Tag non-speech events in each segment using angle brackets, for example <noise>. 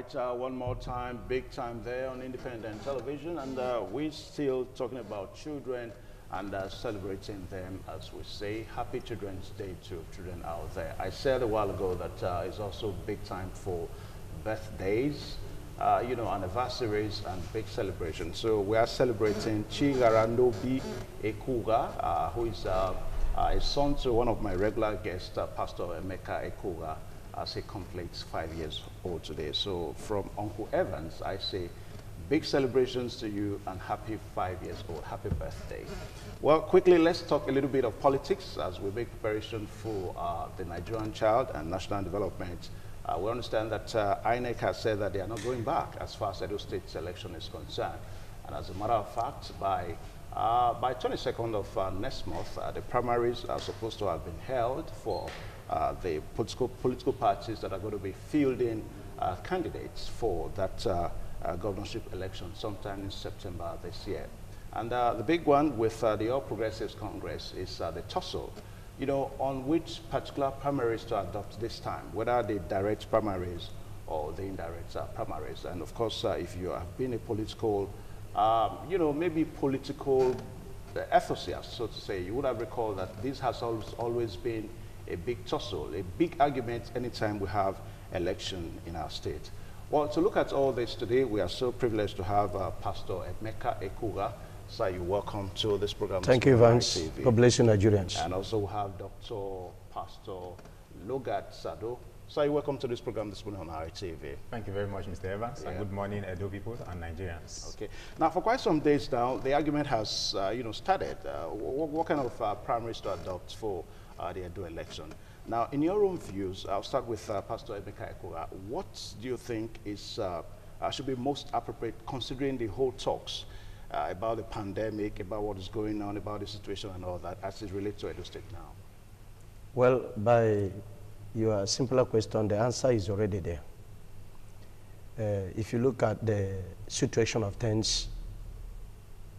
right, uh, one more time, big time there on independent television, and uh, we're still talking about children and uh, celebrating them, as we say. Happy Children's Day to children out there. I said a while ago that uh, it's also big time for birthdays, uh, you know, anniversaries and big celebrations. So we are celebrating Chigaranobi Ekuga, uh, who is a son to one of my regular guests, Pastor Emeka Ekuga as he completes five years old today. So from Uncle Evans, I say big celebrations to you and happy five years old. Happy birthday. Well, quickly, let's talk a little bit of politics as we make preparation for uh, the Nigerian child and national development. Uh, we understand that uh, INEC has said that they are not going back as far as Edo State's election is concerned. And as a matter of fact, by uh, by 22nd of uh, next month, uh, the primaries are supposed to have been held for uh, the political, political parties that are going to be fielding uh, candidates for that uh, governorship election sometime in September this year. And the big one with the All Progressives Congress is the tussle you know, on which particular primaries to adopt this time, whether the direct primaries or the indirect uh, primaries. And of course, uh, if you have been a political, um, you know, maybe political enthusiast, so to say, you would have recalled that this has always, always been a big tussle, a big argument anytime we have election in our state. Well, to look at all this today, we are so privileged to have uh, Pastor Emeka Ekuga. Sir, you're welcome to this program. Thank you, Vance. God bless you, Nigerians. And also we have Dr. Pastor Logat Sado. Sir, you're welcome to this program this morning on ITV. Thank you very much, Mr. Evans, yeah. and good morning, Edo people and Nigerians. Okay. Now, for quite some days now, the argument has, uh, you know, started. Uh, what, what, kind of uh, primaries to adopt for Edo election. Now, in your own views, I'll start with uh, Pastor Emeka Ekuga. What do you think is uh, uh, should be most appropriate considering the whole talks uh, about the pandemic, about what is going on, about the situation and all that as it relates to Edo State now? Well, by your simpler question, the answer is already there. Uh, if you look at the situation of things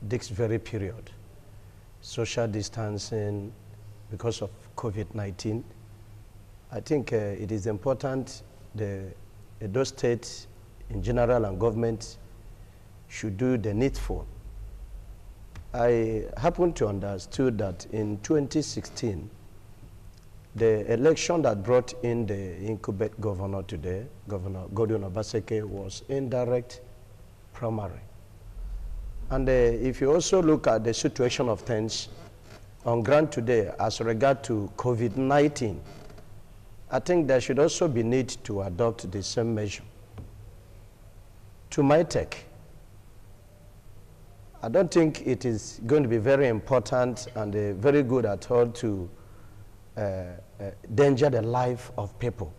this very period, social distancing because of COVID-19, I think uh, it is important the Edo State in general and government should do the needful. I happen to understand that in 2016, the election that brought in the incumbent governor today, Governor Godwin Obaseki, was indirect primary. And uh, if you also look at the situation of things, on ground today as regard to COVID-19, I think there should also be need to adopt the same measure. To my take, I don't think it is going to be very important and uh, very good at all to uh, uh, danger the life of people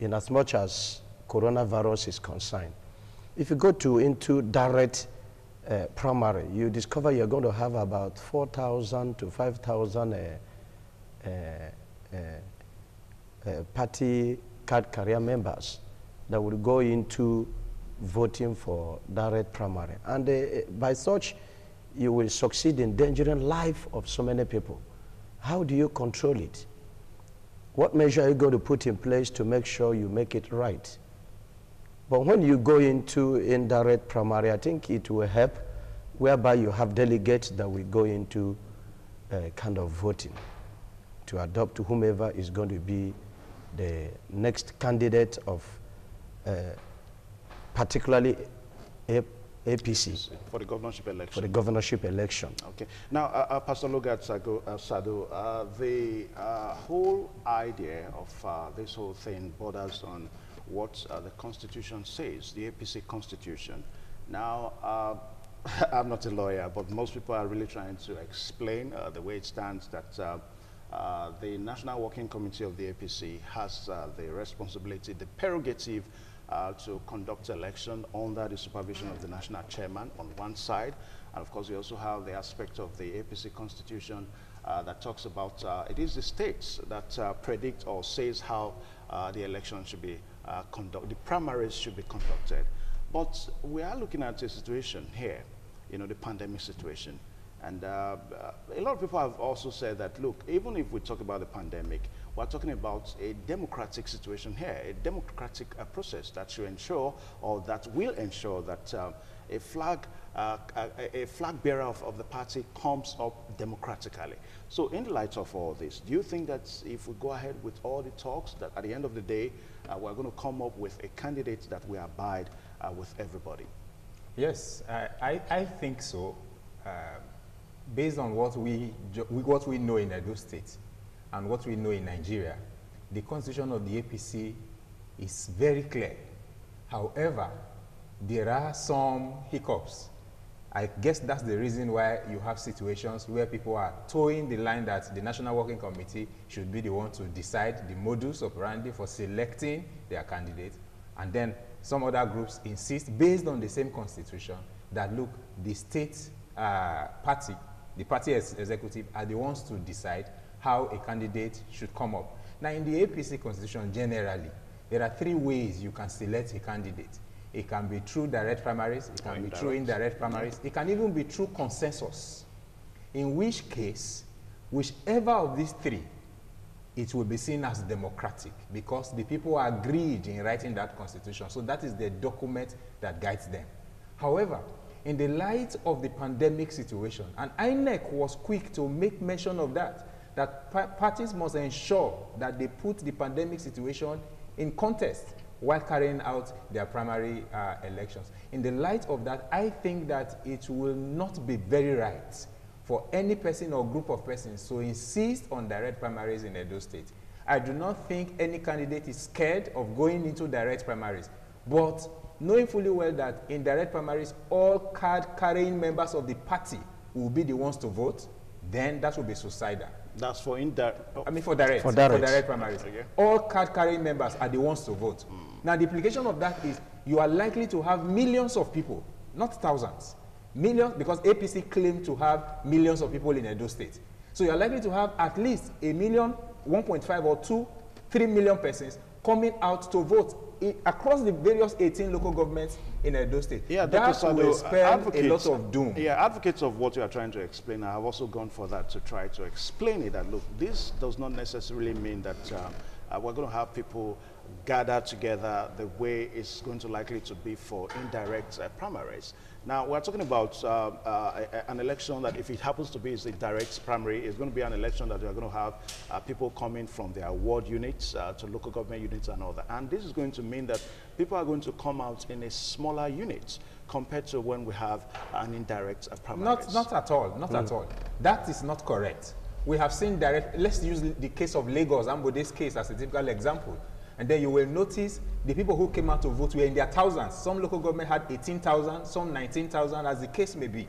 in as much as coronavirus is concerned. If you go to into direct uh, primary, you discover you're going to have about 4,000 to 5,000 uh, uh, uh, uh, party card carrier members that will go into voting for direct primary. And uh, by such, you will succeed in endangering life of so many people. How do you control it? What measure are you going to put in place to make sure you make it right? But when you go into indirect primary, I think it will help whereby you have delegates that will go into uh, kind of voting to adopt whomever is going to be the next candidate of uh, particularly A APC. For the governorship election. For the governorship election. Okay. Now, uh, uh, Pastor Logat uh, Sado, uh, the uh, whole idea of this whole thing borders on what uh, the Constitution says, the APC Constitution. Now, uh, <laughs> I'm not a lawyer, but most people are really trying to explain uh, the way it stands that uh, uh, the National Working Committee of the APC has uh, the responsibility, the prerogative to conduct election under the supervision of the national chairman on one side. And of course, we also have the aspect of the APC Constitution that talks about, it is the states that predict or says how the election should be uh, conduct, the primaries should be conducted. But we are looking at a situation here, you know, the pandemic situation. And uh, a lot of people have also said that, look, even if we talk about the pandemic, we're talking about a democratic situation here, a democratic uh, process that should ensure or that will ensure that um, a flag, uh, a, a, flag bearer of, of, the party comes up democratically. So in the light of all this, do you think that if we go ahead with all the talks, that at the end of the day, uh, we're going to come up with a candidate that will abide uh, with everybody? Yes, I, I think so. Uh, based on what we, what we know in Edo State and what we know in Nigeria, the constitution of the APC is very clear. However, there are some hiccups. I guess that's the reason why you have situations where people are towing the line that the National Working Committee should be the one to decide the modus operandi for selecting their candidate. And then some other groups insist, based on the same constitution, that look, the state uh, party, the party executive are the ones to decide how a candidate should come up. Now, in the APC constitution generally, there are three ways you can select a candidate. It can be through direct primaries, it can be through indirect primaries, it can even be through consensus. In which case, whichever of these three, it will be seen as democratic because the people agreed in writing that constitution. So that is the document that guides them. However, in the light of the pandemic situation, and INEC was quick to make mention of that, that parties must ensure that they put the pandemic situation in context while carrying out their primary uh, elections. In the light of that, I think that it will not be very right for any person or group of persons to insist on direct primaries in Edo State. I do not think any candidate is scared of going into direct primaries. But knowing fully well that in direct primaries, all card-carrying members of the party will be the ones to vote, then that will be suicidal. That's for indirect. Oh. I mean for direct. For direct, for direct primaries. Okay. All card-carrying members are the ones to vote. Mm. Now the implication of that is you are likely to have millions of people, not thousands, millions, because APC claim to have millions of people in Edo State. So you are likely to have at least a million, 1.5 or 2, 3 million persons coming out to vote across the various 18 local governments in Edo State. Yeah, that will spell a lot of doom. Yeah, advocates of what you are trying to explain, I have also gone for that to try to explain it. That look, this does not necessarily mean that um, uh, we're going to have people gather together the way it's going to likely to be for indirect uh, primaries. Now, we're talking about uh, uh, an election that if it happens to be a direct primary, it's going to be an election that you're going to have uh, people coming from their ward units uh, to local government units and all that. And this is going to mean that people are going to come out in a smaller unit compared to when we have an indirect uh, primary. Not, not at all, not mm. at all. That is not correct. We have seen direct, let's use the case of Lagos, Ambode's case as a typical example. And then you will notice the people who came out to vote were in their thousands. Some local government had 18,000, some 19,000, as the case may be.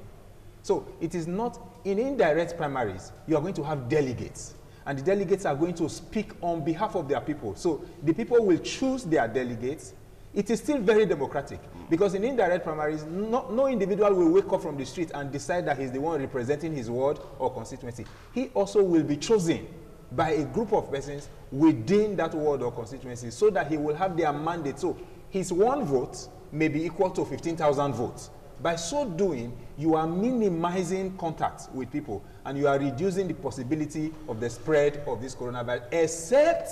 So it is not in indirect primaries, you are going to have delegates. And the delegates are going to speak on behalf of their people. So the people will choose their delegates. It is still very democratic because in indirect primaries, no, no individual will wake up from the street and decide that he's the one representing his ward or constituency. He also will be chosen by a group of persons within that ward or constituency so that he will have their mandate. So his one vote may be equal to 15,000 votes. By so doing, you are minimizing contact with people and you are reducing the possibility of the spread of this coronavirus, except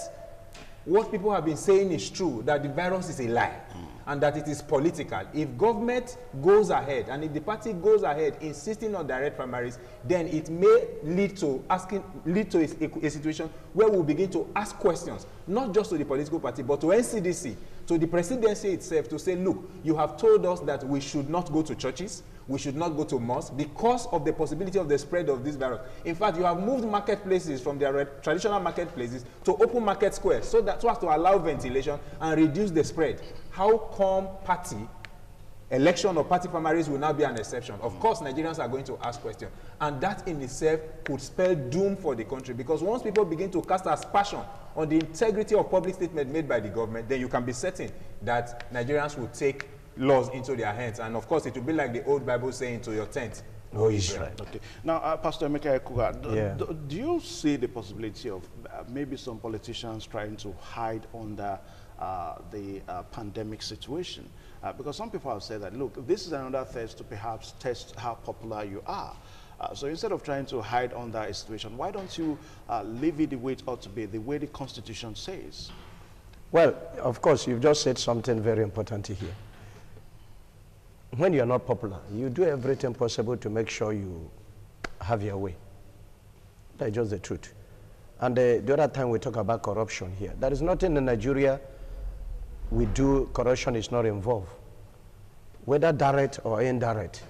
what people have been saying is true, that the virus is a lie. Mm and that it is political. If government goes ahead and if the party goes ahead insisting on direct primaries, then it may lead to asking lead to a, a situation where we begin to ask questions, not just to the political party, but to NCDC, to the presidency itself, to say, look, you have told us that we should not go to churches, we should not go to mosques because of the possibility of the spread of this virus. In fact, you have moved marketplaces from their traditional marketplaces to open market squares so that so as to allow ventilation and reduce the spread. How come party election or party primaries will now be an exception. Of course, Nigerians are going to ask questions. And that in itself could spell doom for the country because once people begin to cast aspersion on the integrity of public statement made by the government, then you can be certain that Nigerians will take laws into their hands. And of course, it will be like the old Bible saying, to your tent, O Israel. Okay. Now, uh, Pastor Emeka Ekuga, do, yeah. do, do, you see the possibility of uh, maybe some politicians trying to hide under uh, the uh, pandemic situation? Uh, because some people have said that, look, this is another test to perhaps test how popular you are. Uh, so instead of trying to hide under a situation, why don't you uh, leave it the way it ought to be, the way the Constitution says? Well, of course, you've just said something very important here. When you're not popular, you do everything possible to make sure you have your way. That's just the truth. And uh, the other time we talk about corruption here. There is nothing in Nigeria we do, corruption is not involved. Whether direct or indirect,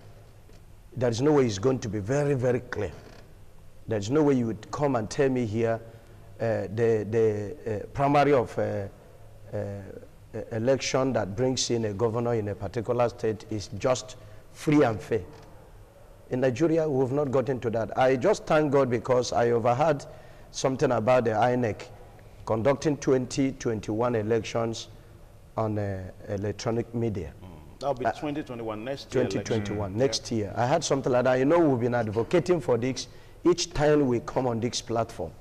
there is no way it's going to be very, very clear. There's no way you would come and tell me here uh, the, the uh, primary of uh, uh, election that brings in a governor in a particular state is just free and fair. In Nigeria, we have not gotten to that. I just thank God because I overheard something about the INEC conducting 2021 elections on uh, electronic media. That'll be 2021 next year. 2021, election. next year. I had something like that. You know, we've been advocating for this each time we come on this platform.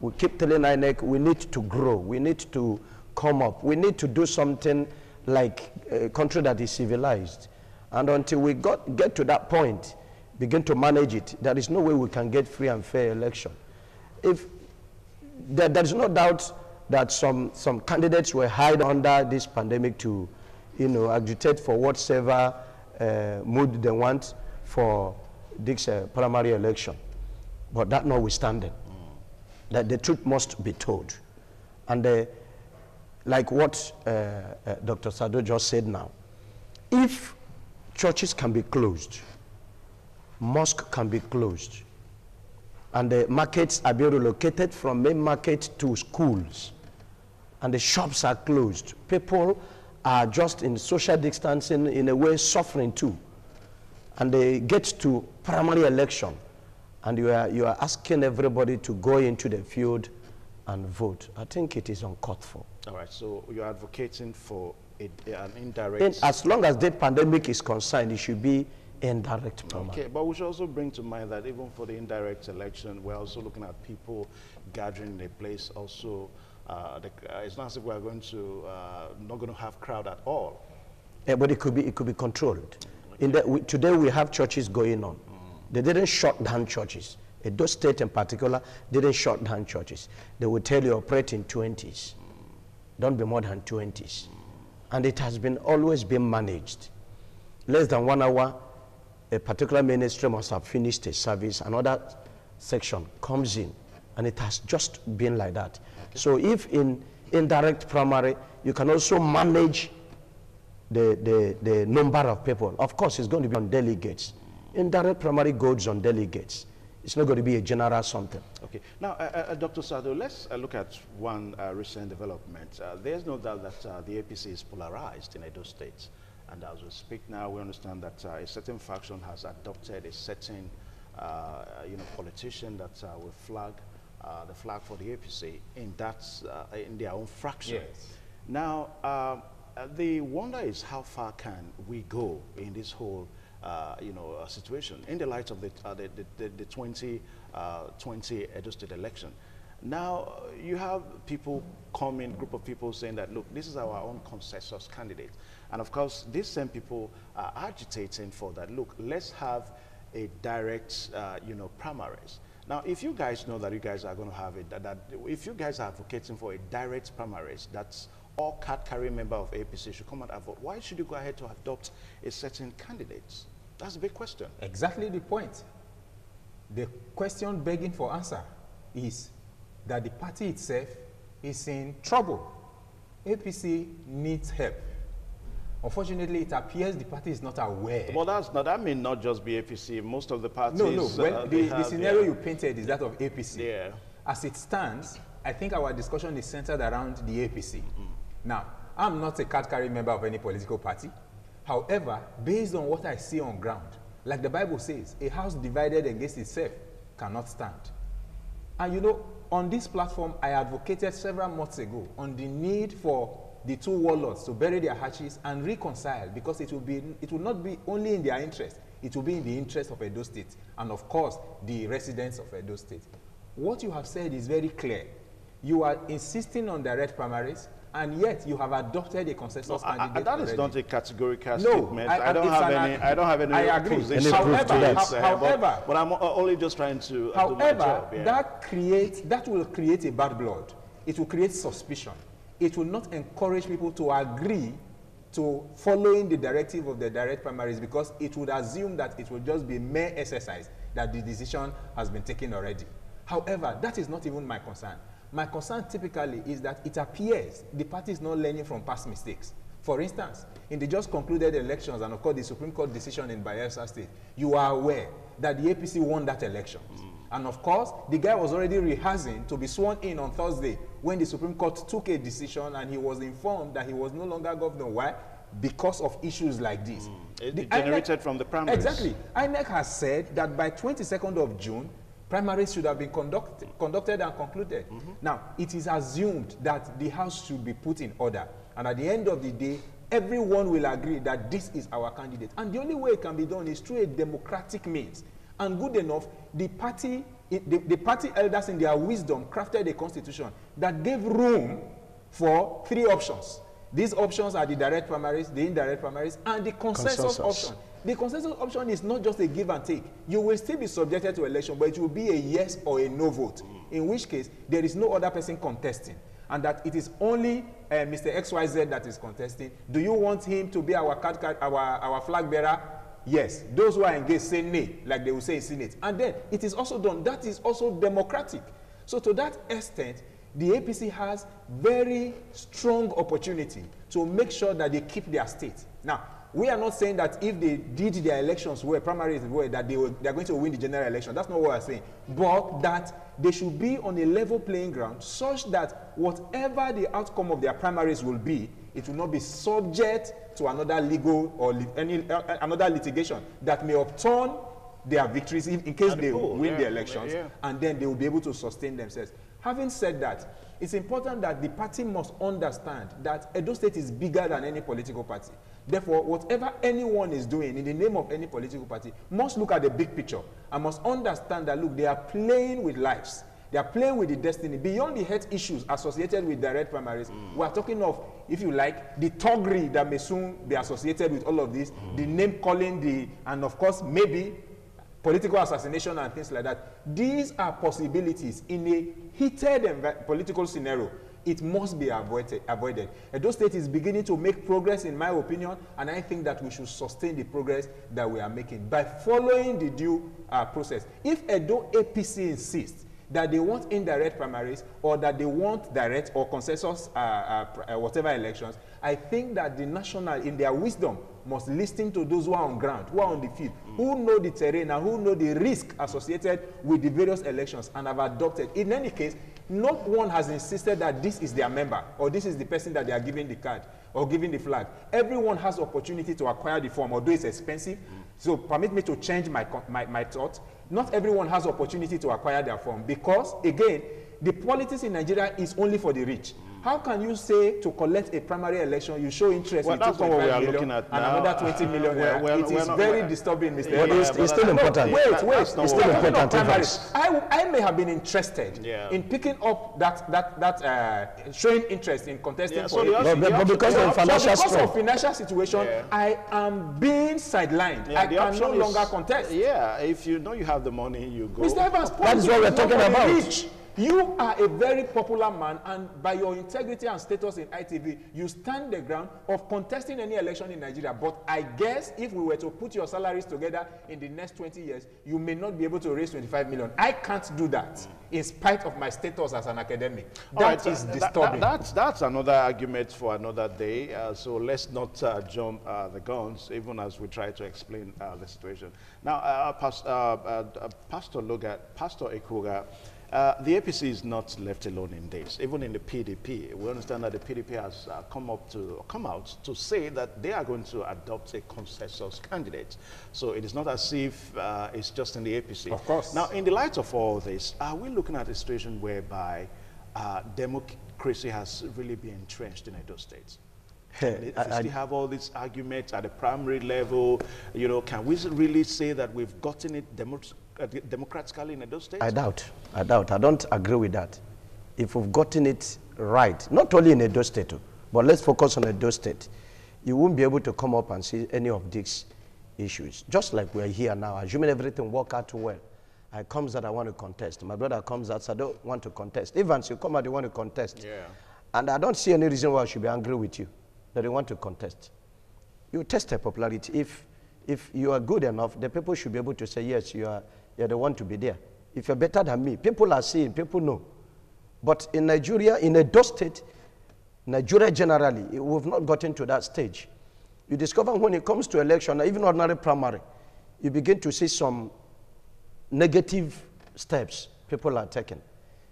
We keep telling INEC we need to grow, we need to come up, we need to do something like a country that is civilized. And until we got, get to that point, begin to manage it, there is no way we can get free and fair election. If there, there is no doubt that some, some candidates were hired under this pandemic to you know, agitate for whatever uh, mood they want for this uh, primary election. But that notwithstanding, mm. that the truth must be told. And uh, like what uh, uh, Dr. Sado just said now, if churches can be closed, mosque can be closed, and the markets are being relocated from main market to schools, and the shops are closed, people are just in social distancing in a way suffering too. And they get to primary election and you are, you are asking everybody to go into the field and vote. I think it is uncalled for. All right, so you're advocating for a, an indirect... In, as long as the pandemic is concerned, it should be indirect primary. Okay, but we should also bring to mind that even for the indirect election, we're also looking at people gathering in a place also uh, the, uh, it's not as if we're going to uh, not going to have crowd at all. Yeah, but it could be it could be controlled. Okay. In the, we, today we have churches going on. Mm. They didn't shut down churches. Edo State in particular didn't shut down churches. They would tell you operate in 20s. Mm. Don't be more than 20s. Mm. And it has been always been managed. Less than one hour, a particular ministry must have finished a service. Another section comes in, and it has just been like that. So if in indirect primary, you can also manage the, the, the number of people. Of course, it's going to be on delegates. Indirect primary goes on delegates. It's not going to be a general something. Okay. Now, uh, uh, Dr. Sado, let's uh, look at one uh, recent development. Uh, there's no doubt that uh, the APC is polarized in Edo State. And as we speak now, we understand that a certain faction has adopted a certain you know, politician that will flag uh, the flag for the APC in that uh, in their own fraction. Yes. Now, uh, the wonder is how far can we go in this whole uh, you know, uh, situation in the light of the, uh, the, the, the 2020 Edo State election. Now, you have people coming, group of people saying that, look, this is our own consensus candidate. And of course, these same people are agitating for that, look, let's have a direct, you know, primaries. Now, if you guys know that you guys are going to have it, that, that if you guys are advocating for a direct primaries, that's all card-carrying member of APC should come and vote. Why should you go ahead to adopt a certain candidate? That's a big question. Exactly the point. The question begging for answer is that the party itself is in trouble. APC needs help. Unfortunately, it appears the party is not aware. Well, that's not, that may not just be APC. Most of the parties. No, no. Well, uh, the, the, scenario yeah. you painted is that of APC. Yeah. As it stands, I think our discussion is centered around the APC. Mm -hmm. Now, I'm not a card carrying member of any political party. However, based on what I see on ground, like the Bible says, a house divided against itself cannot stand. And you know, on this platform, I advocated several months ago on the need for the two warlords to bury their hatches and reconcile because it will, be, it will not be only in their interest, it will be in the interest of Edo State and of course the residents of Edo State. What you have said is very clear. You are insisting on direct primaries and yet you have adopted a consensus No, I- I- candidate that is already. not a categorical No, statement. I- I, don't have an any. I don't have any. I agree. position Any proof to that? this, uh, However- but, I'm only just trying to do my However, job. yeah. that creates that will create a bad blood. It will create suspicion. It will not encourage people to agree to following the directive of the direct primaries because it would assume that it will just be mere exercise that the decision has been taken already. However, that is not even my concern. My concern typically is that it appears the party is not learning from past mistakes. For instance, in the just concluded elections and of course the Supreme Court decision in Bayelsa State, you are aware that the APC won that election. And of course, the guy was already rehearsing to be sworn in on Thursday when the Supreme Court took a decision and he was informed that he was no longer governor. Why? Because of issues like this. Mm. It- it generated INEC from the primaries. Exactly. INEC has said that by 22nd of June, primaries should have been conduct, conducted and concluded. Mm-hmm. Now, it is assumed that the House should be put in order. And at the end of the day, everyone will agree that this is our candidate. And the only way it can be done is through a democratic means. And good enough, the party, the, the party elders in their wisdom crafted a constitution that gave room for three options. These options are the direct primaries, the indirect primaries, and the consensus, Consensus. option. The consensus option is not just a give and take. You will still be subjected to election, but it will be a yes or a no vote. In which case, there is no other person contesting. And that it is only uh, Mr. XYZ that is contesting. Do you want him to be our, card, card, our, our flag bearer? Yes. Those who are engaged say nay, like they will say in Senate. And then it is also done. That is also democratic. So to that extent, the APC has very strong opportunity to make sure that they keep their state. Now, we are not saying that if they did their elections well, primaries well, that they, were, they are going to win the general election. That's not what we're saying. But that they should be on a level playing ground such that whatever the outcome of their primaries will be, it will not be subject to another legal or li- any uh, another litigation that may upturn their victories in, in case they poll, win yeah, the elections yeah. and then they will be able to sustain themselves. Having said that, it's important that the party must understand that Edo State is bigger than any political party. Therefore, whatever anyone is doing in the name of any political party must look at the big picture and must understand that, look, they are playing with lives. They are playing with the destiny. Beyond the health issues associated with direct primaries, mm. we are talking of, if you like, the toggery that may soon be associated with all of this, mm. the name calling, the, and of course, maybe political assassination and things like that. These are possibilities in a heated political scenario. It must be avoided. avoided. Edo State is beginning to make progress, in my opinion, and I think that we should sustain the progress that we are making by following the due uh, process. If Edo APC insists that they want indirect primaries or that they want direct or consensus, uh, uh, uh, whatever elections, I think that the national, in their wisdom, must listen to those who are on ground, who are on the field, who know the terrain and who know the risk associated with the various elections and have adopted. In any case, not one has insisted that this is their member or this is the person that they are giving the card or giving the flag. Everyone has opportunity to acquire the form, although it's expensive. So permit me to change my, my, my thought. Not everyone has opportunity to acquire their form because, again, the politics in Nigeria is only for the rich. How can you say to collect a primary election, you show interest Well, in that's what we are million looking at and now. another 20 million? We're- naira? we're- it we're is not- very disturbing, Mr. Yeah, it's- it's I- still no, important. Wait, that- wait. It's still important. important Primaries. I, I may have been interested Yeah. in picking up that, that, that uh, showing interest in contesting Yeah, for so it. the But, option- but, but because option- of But financial because of financial situation, Yeah. I am being sidelined. Yeah, I can option no is- longer contest. Yeah, if you know you have the money, you go. Mr. Evans, That is what we're talking about. You are a very popular man, and by your integrity and status in ITV, you stand the ground of contesting any election in Nigeria. But I guess if we were to put your salaries together in the next 20 years, you may not be able to raise 25 million. I can't do that, in spite of my status as an academic. That right, is so that- disturbing. that- that's, that's another argument for another day. Uh, so let's not uh, jump uh, the guns, even as we try to explain uh, the situation. Now, uh, Pas- uh, Pastor Loga, Pastor Ekuga, uh, the APC is not left alone in this. Even in the PDP, we understand that the PDP has uh, come up to come out to say that they are going to adopt a consensus candidate. So it is not as if uh, it's just in the APC. Of course. Now, in the light of all this, are we looking at a situation whereby uh, democracy has really been entrenched in Edo State? If we I- I- still have all these arguments at the primary level, you know, can we really say that we've gotten it demo uh, democratically in Edo State? I doubt. I doubt. I don't agree with that. If we've gotten it right, not only in Edo State, oh, but let's focus on Edo State, you won't be able to come up and see any of these issues. Just like we're here now, assuming everything work out well. I comes that I want to contest. My brother comes out, I don't want to contest. Evans, you come out, you want to contest. Yeah. And I don't see any reason why I should be angry with you that you want to contest. You test their popularity. If, if you are good enough, the people should be able to say, yes, you are you're the one to be there. If you're better than me, people are seeing, people know. But in Nigeria, in a dust state, Nigeria generally, we've not gotten to that stage. You discover when it comes to election, even ordinary primary, you begin to see some negative steps people are taking.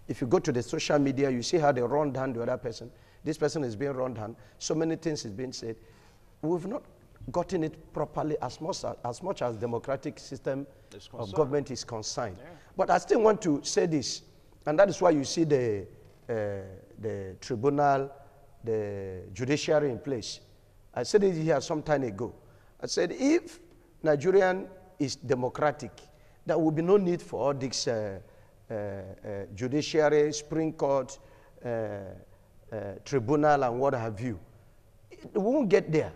If you go to the social media, you see how they run down the other person. This person is being run down. So many things is being said. We've not gotten it properly as much as, as, much as democratic system of government is concerned. Yeah. But I still want to say this, and that is why you see the, uh, the tribunal, the judiciary in place. I said it here some time ago. I said if Nigerian is democratic, there will be no need for all this uh, uh judiciary, Supreme Court, uh, uh, tribunal, and what have you. We won't get there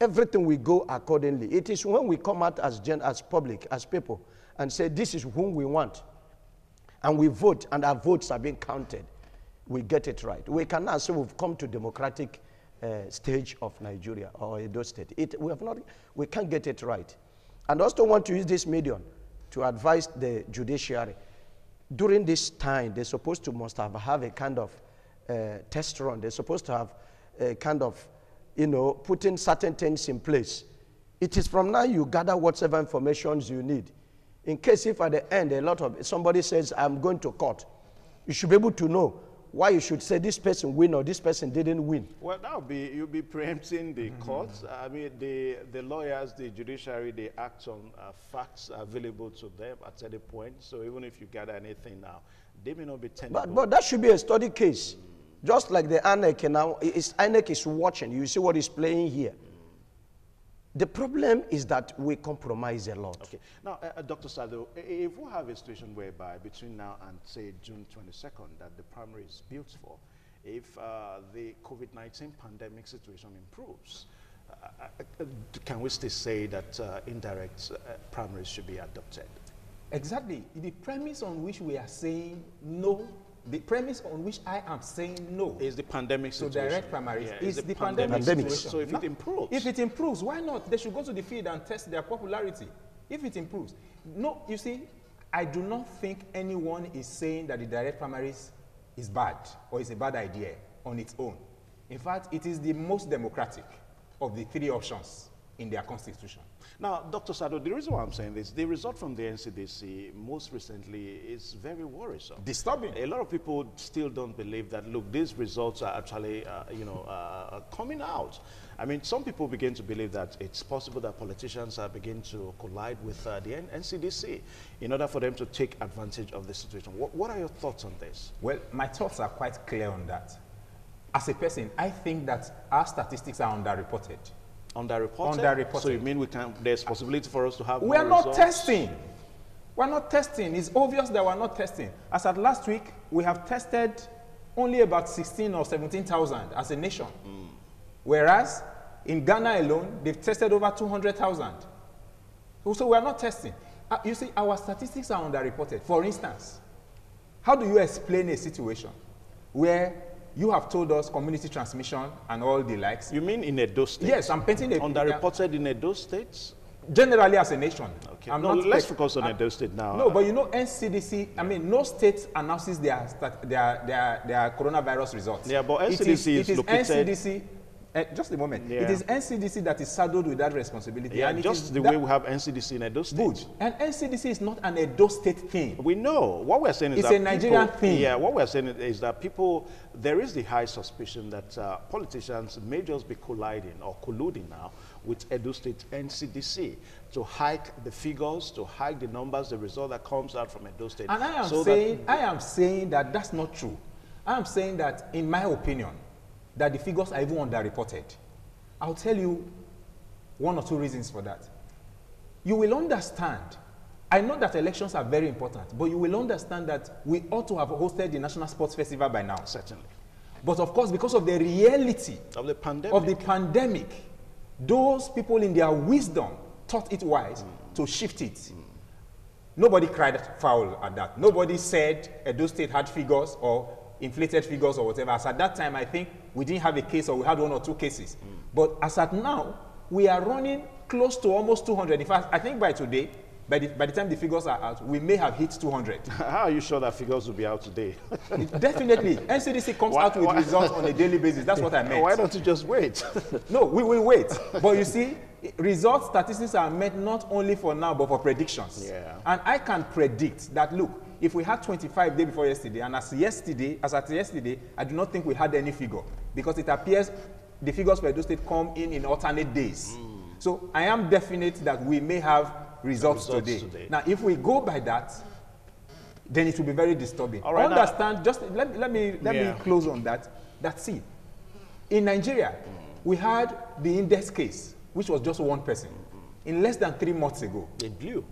everything will go accordingly. It is when we come out as, gen, as public, as people, and say, this is whom we want, and we vote, and our votes are being counted, we get it right. We cannot say we've come to democratic uh, stage of Nigeria or Edo State. It, we, have not, we can't get it right. And I also want to use this medium to advise the judiciary. During this time, they're supposed to must have, have a kind of uh, test run. They're supposed to have a kind of you know, putting certain things in place. It is from now you gather whatever information you need. In case if at the end a lot of somebody says, I'm going to court, you should be able to know why you should say this person win or this person didn't win. Well, that would be, you'll be preempting the mm -hmm. courts. I mean, the, the lawyers, the judiciary, they act on uh, facts available to them at any point. So even if you gather anything now, they may not be tenable. But, but that should be a study case. Mm. Just like the INEC now, is, INEC is watching. You see what is playing here. The problem is that we compromise a lot. Okay. Now, uh, uh Dr. Sado, if we have a situation whereby between now and, say, June 22nd, that the primary is built for, if uh, the COVID-19 pandemic situation improves, uh, uh, uh can we still say that indirect primaries should be adopted? Exactly. The premise on which we are saying no the premise on which I am saying no is the pandemic situation. So direct primaries yeah, is, the, the pandemic, pandemic, situation. So if now, it improves, if it improves, why not? They should go to the field and test their popularity. If it improves, no. You see, I do not think anyone is saying that the direct primaries is bad or is a bad idea on its own. In fact, it is the most democratic of the three options in their constitution. Now, Dr. Sado, the reason why I'm saying this, the result from the NCDC most recently is very worrisome. Disturbing. A lot of people still don't believe that, look, these results are actually, uh, you know, uh, coming out. I mean, some people begin to believe that it's possible that politicians are beginning to collide with uh, the NCDC in order for them to take advantage of the situation. What, what are your thoughts on this? Well, my thoughts are quite clear on that. As a person, I think that our statistics are underreported. Underreported? Underreported. So you mean we can, there's possibility for us to have We are not results? testing. We're not testing. It's obvious that we're not testing. As at last week, we have tested only about 16 or 17,000 as a nation. Mm. Whereas in Ghana alone, they've tested over 200,000. So we are not testing. Uh, you see, our statistics are underreported. For instance, how do you explain a situation where you have told us community transmission and all the likes. You mean in Edo State? Yes, I'm painting a Underreported in Edo States? Generally as a nation. Okay. I'm no, not let's focus on Edo State now. No, but you know NCDC, I mean, no state announces their, their, their, their coronavirus results. Yeah, but NCDC it is, is, it is located... NCDC uh, just a moment. Yeah. It is NCDC that is saddled with that responsibility. Yeah, and just the way we have NCDC in Edo State. Good. And NCDC is not an Edo State thing. We know. What we're saying is it's that a Nigerian people, thing. Yeah, what we're saying is that people, there is the high suspicion that uh, politicians may just be colliding or colluding now with Edo State NCDC to hike the figures, to hike the numbers, the result that comes out from Edo State. And I am, so saying, I am saying that that's not true. I am saying that, in my opinion, that the figures are even underreported. I'll tell you one or two reasons for that. You will understand. I know that elections are very important, but you will understand that we ought to have hosted the National Sports Festival by now. Certainly. But of course, because of the reality Of the pandemic. of the pandemic, those people in their wisdom thought it wise to shift it. Mm. Nobody cried foul at that. Nobody said Edo State had figures or inflated figures or whatever. As at that time, I think we didn't have a case or we had one or two cases. But as at now, we are running close to almost 200. In fact, I think by today, by the, by the time the figures are out, we may have hit 200. <laughs> How are you sure that figures will be out today? <laughs> Definitely. NCDC comes Why- out with why- results <laughs> on a daily basis. That's what I meant. Why don't you just wait? No, we will wait. but you see, results statistics are meant not only for now, but for predictions. Yeah. And I can predict that, look, if we had 25 day before yesterday, and as yesterday, as at yesterday, I do not think we had any figure because it appears the figures for Edo State come in in alternate days. Hmm. So I am definite that we may have results, Results today. today. Now, if we go by that, then it will be very disturbing. All right, now- Understand? just let, let me let Yeah. me close on that. That's it. in Nigeria, hmm. we had the index case, which was just one person, hmm. in less than three months ago, they blew.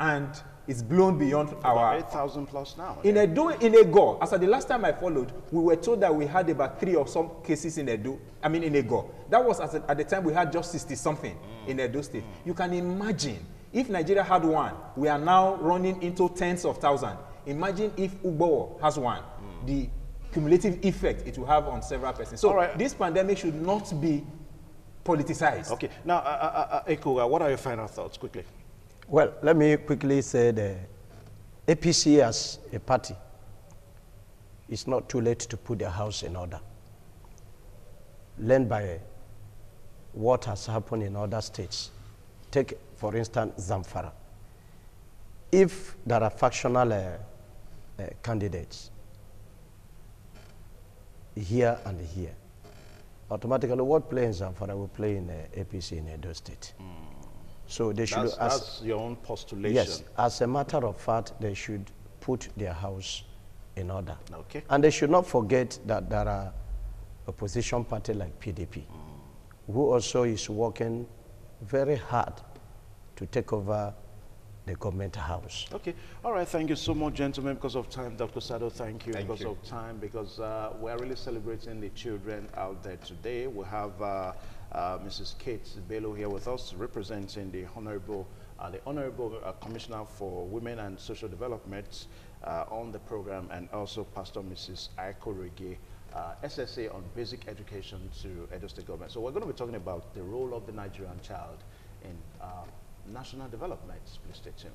And it's blown beyond About our. 8,000 plus now. In Edo, in Ego, as at the last time I followed, we were told that we had about three or some cases in Edo. I mean, in Ego. That was at, at the time we had just 60 something in Edo State. You can imagine if Nigeria had one, we are now running into tens of thousands. Imagine if Ugbo has one, the cumulative effect it will have on several persons. So right. this pandemic should not be politicized. Okay. Now, uh, uh, uh, Eko, uh, what are your final thoughts, quickly? Well, let me quickly say the APC as a party, it's not too late to put their house in order. Learn by what has happened in other states. Take, for instance, Zamfara. If there are factional uh, uh, candidates here and here, automatically what play in Zamfara will play in uh, APC in Edo State. So they should, That's, as- that's your own postulation. Yes, as a matter of fact, they should put their house in order. Okay. And they should not forget that there are opposition party like PDP, who also is working very hard to take over the government house. Okay. All right. Thank you so much, gentlemen. Because of time, Dr. Sado, thank you. Thank because you. of time, because uh, we're really celebrating the children out there today. We have uh, uh, Mrs. Kate Bello here with us, representing the Honorable, uh, the Honorable uh, Commissioner for Women and Social Development uh, on the program, and also Pastor Mrs. Aiko Rege, uh, SSA on basic education to Edo State government. So we're going to be talking about the role of the Nigerian child in uh, national development. Please stay tuned.